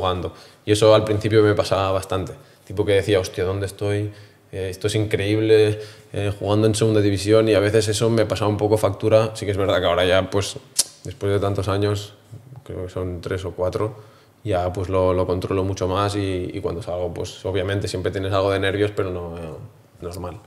jugando. Y eso al principio me pasaba bastante. Tipo que decía, hostia, ¿dónde estoy? Eh, esto es increíble, eh, jugando en segunda división y a veces eso me pasaba un poco factura. Sí que es verdad que ahora ya, pues, después de tantos años, creo que son tres o cuatro, ya pues lo, lo controlo mucho más y, y, cuando salgo, pues obviamente siempre tienes algo de nervios, pero no, no normal.